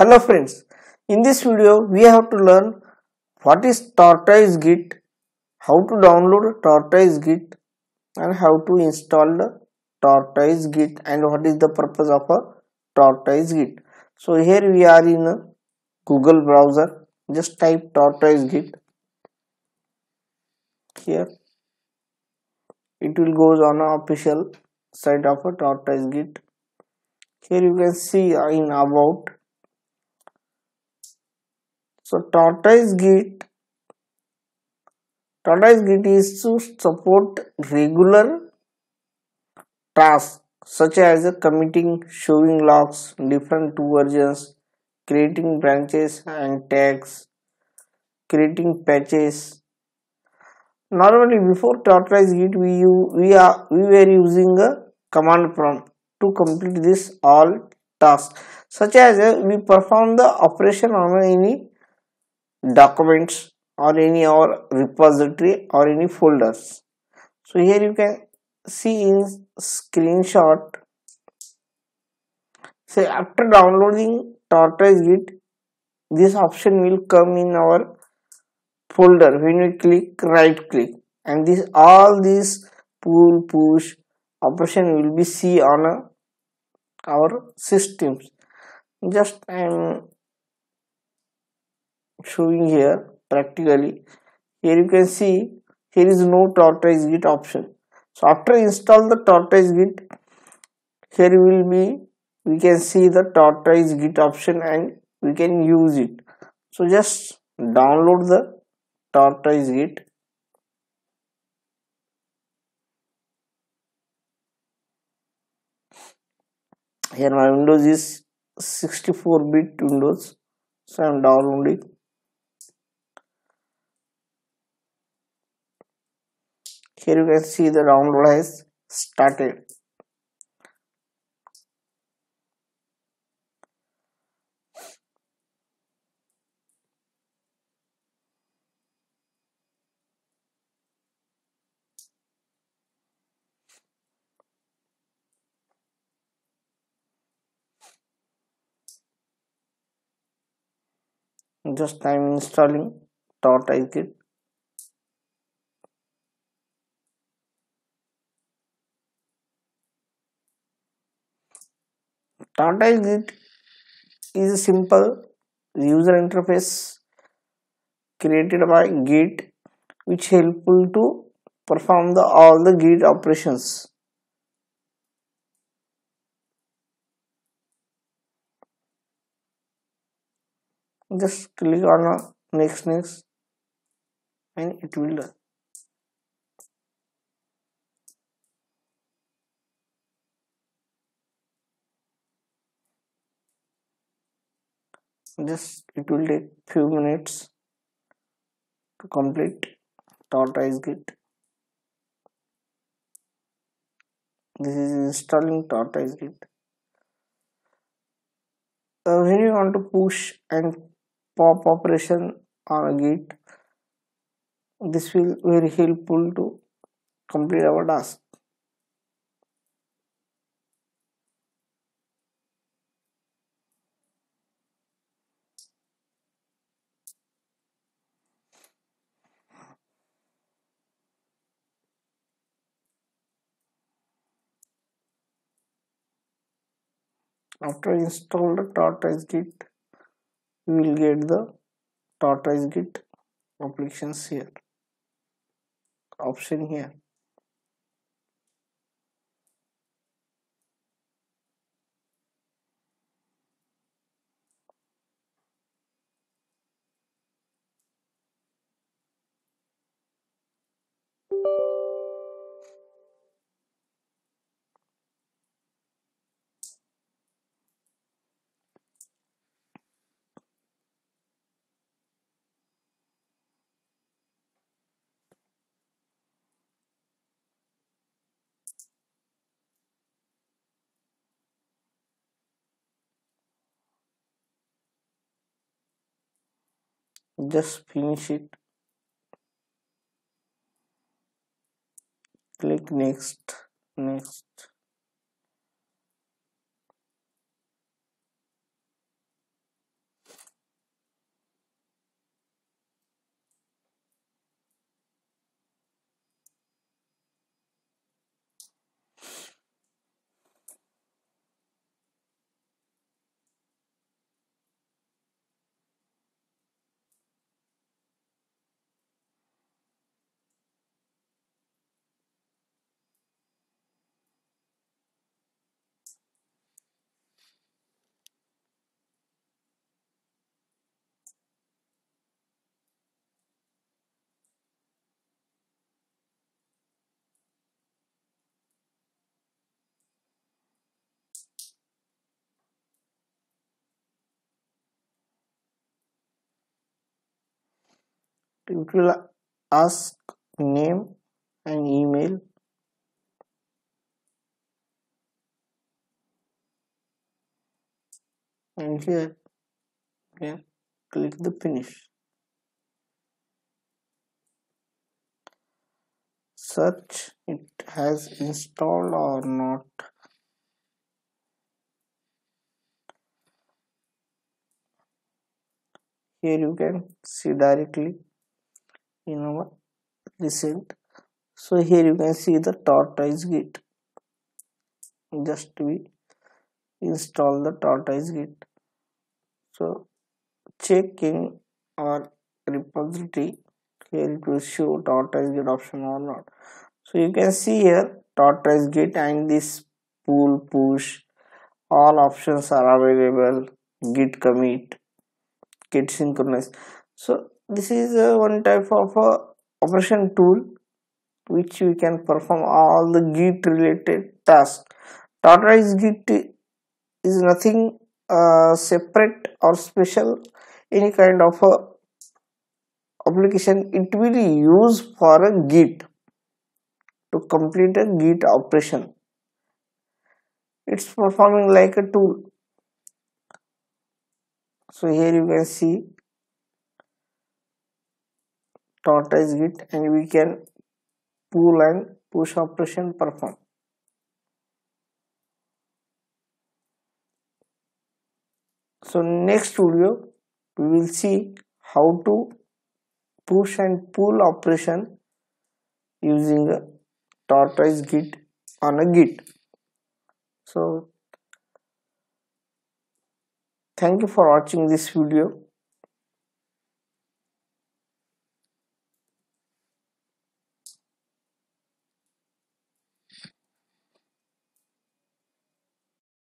Hello friends, in this video we have to learn what is tortoise git, how to download tortoise git and how to install the tortoise git and what is the purpose of a tortoise git. So here we are in a Google browser, just type tortoise git here. It will goes on a official site of a tortoise git. Here you can see in about so tortoise git tortoise git is to support regular tasks such as committing showing logs different versions creating branches and tags creating patches. Normally before tortoise git we we are we were using a command prompt to complete this all tasks such as uh, we perform the operation on any documents or any our repository or any folders. So here you can see in screenshot say after downloading tortoise git this option will come in our folder. When we click right click and this all these pull push operation will be see on a, our systems. Just i am showing here practically. Here you can see here is no tortoise git option. So after install the tortoise git here will be we can see the tortoise git option and we can use it. So just download the tortoise git. Here my windows is 64 bit windows. So i'm downloading here you can see the download has started. Just I'm installing dot tortoise git tortoise git is a simple user interface created by git which helpful to perform the all the git operations. Just click on next next and it will done just it will take few minutes to complete. Tortoise git this is installing tortoise git uh, when you want to push and pop operation on a git this will very helpful to complete our task after install the tortoise git you will get the tortoise git applications here. Option here just finish it. Click next next. It will ask name and email. And here yeah click the finish. Search it has installed or not. Here you can see directly in our recent so here you can see the tortoise git just we install the tortoise git so check in our repository here it will show tortoise git option or not. So you can see here tortoise git and this pull push all options are available. Git commit git synchronize. So this is uh, one type of uh, operation tool which we can perform all the git related tasks. Tortoise git is nothing uh, separate or special. Any kind of a application it will use for a git to complete a git operation. It's performing like a tool. So here you can see tortoise git and we can pull and push operation perform. So next video we will see how to push and pull operation using a tortoise git on a git. So thank you for watching this video